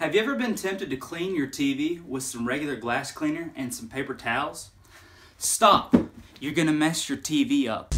Have you ever been tempted to clean your TV with some regular glass cleaner and some paper towels? Stop! You're gonna mess your TV up.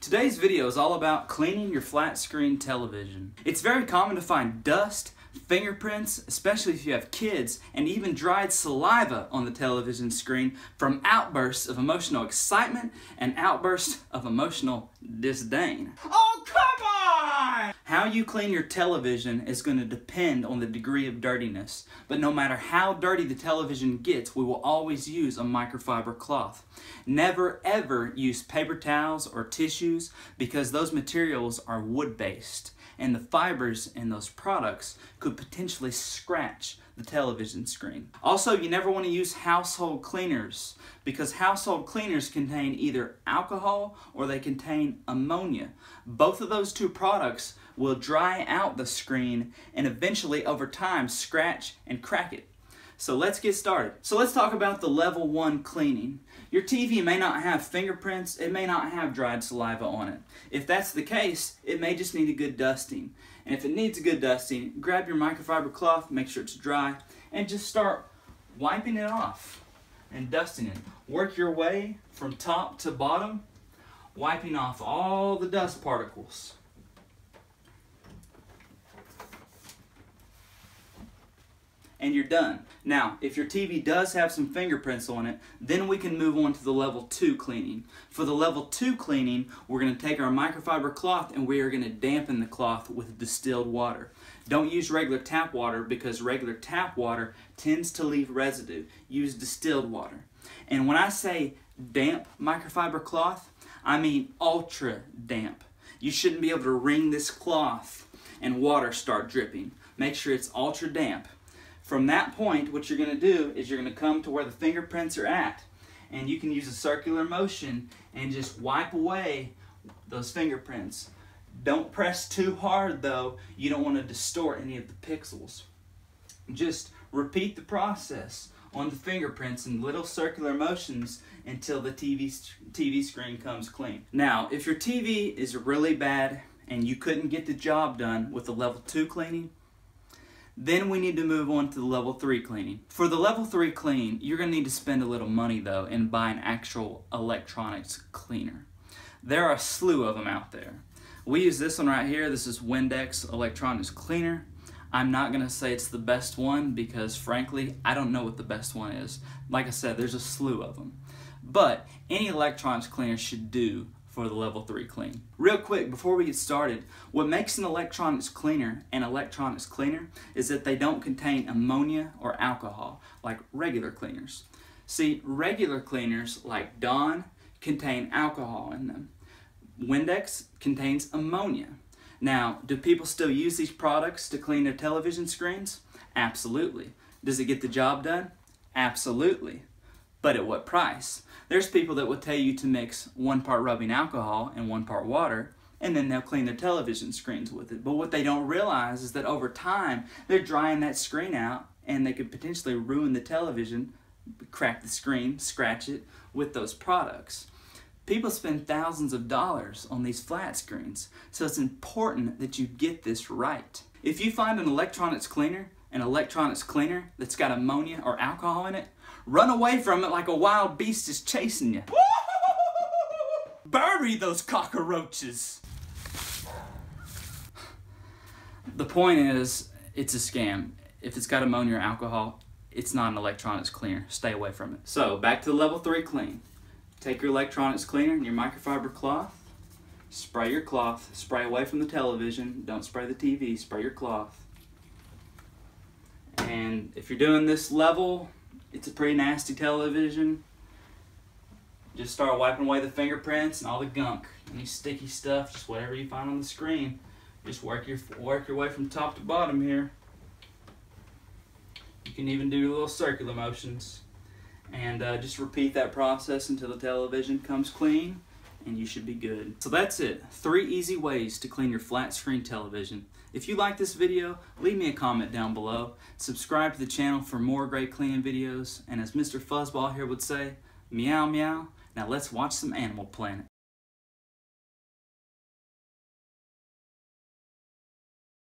Today's video is all about cleaning your flat screen television. It's very common to find dust, fingerprints, especially if you have kids, and even dried saliva on the television screen from outbursts of emotional excitement and outbursts of emotional disdain. Oh, come on! How you clean your television is going to depend on the degree of dirtiness. But no matter how dirty the television gets, we will always use a microfiber cloth. Never ever use paper towels or tissues because those materials are wood based and the fibers in those products could potentially scratch the television screen. Also, you never want to use household cleaners because household cleaners contain either alcohol or they contain ammonia. Both of those two products will dry out the screen and eventually over time scratch and crack it. So let's get started. So let's talk about the level one cleaning. Your TV may not have fingerprints, it may not have dried saliva on it. If that's the case, it may just need a good dusting. And if it needs a good dusting, grab your microfiber cloth, make sure it's dry, and just start wiping it off and dusting it. Work your way from top to bottom, wiping off all the dust particles. And you're done. Now, if your TV does have some fingerprints on it, then we can move on to the level 2 cleaning. For the level 2 cleaning, we're going to take our microfiber cloth and we are going to dampen the cloth with distilled water. Don't use regular tap water because regular tap water tends to leave residue. Use distilled water. And when I say damp microfiber cloth, I mean ultra damp. You shouldn't be able to wring this cloth and water start dripping. Make sure it's ultra damp. From that point, what you're going to do is you're going to come to where the fingerprints are at. And you can use a circular motion and just wipe away those fingerprints. Don't press too hard though. You don't want to distort any of the pixels. Just repeat the process on the fingerprints in little circular motions until the TV, TV screen comes clean. Now, if your TV is really bad and you couldn't get the job done with the level 2 cleaning, then we need to move on to the level 3 cleaning. For the level 3 clean, you're going to need to spend a little money though and buy an actual electronics cleaner. There are a slew of them out there. We use this one right here. This is Windex Electronics Cleaner. I'm not going to say it's the best one because frankly, I don't know what the best one is. Like I said, there's a slew of them. But any electronics cleaner should do for the level 3 clean. Real quick, before we get started, what makes an electronics cleaner an electronics cleaner is that they don't contain ammonia or alcohol like regular cleaners. See, regular cleaners like Dawn contain alcohol in them. Windex contains ammonia. Now, do people still use these products to clean their television screens? Absolutely. Does it get the job done? Absolutely. But at what price? There's people that will tell you to mix one part rubbing alcohol and one part water, and then they'll clean their television screens with it. But what they don't realize is that over time, they're drying that screen out, and they could potentially ruin the television, crack the screen, scratch it with those products. People spend thousands of dollars on these flat screens, so it's important that you get this right. If you find an electronics cleaner, an electronics cleaner that's got ammonia or alcohol in it, Run away from it like a wild beast is chasing you. Bury those cockroaches. The point is, it's a scam. If it's got ammonia or alcohol, it's not an electronics cleaner. Stay away from it. So, back to the level 3 clean. Take your electronics cleaner and your microfiber cloth. Spray your cloth. Spray away from the television. Don't spray the TV. Spray your cloth. And if you're doing this level, it's a pretty nasty television. Just start wiping away the fingerprints and all the gunk, any sticky stuff, just whatever you find on the screen. Just work your work your way from top to bottom here. You can even do little circular motions. And uh, just repeat that process until the television comes clean and you should be good. So that's it. Three easy ways to clean your flat screen television. If you like this video, leave me a comment down below. Subscribe to the channel for more great cleaning videos. And as Mr. Fuzzball here would say, meow meow. Now let's watch some Animal Planet.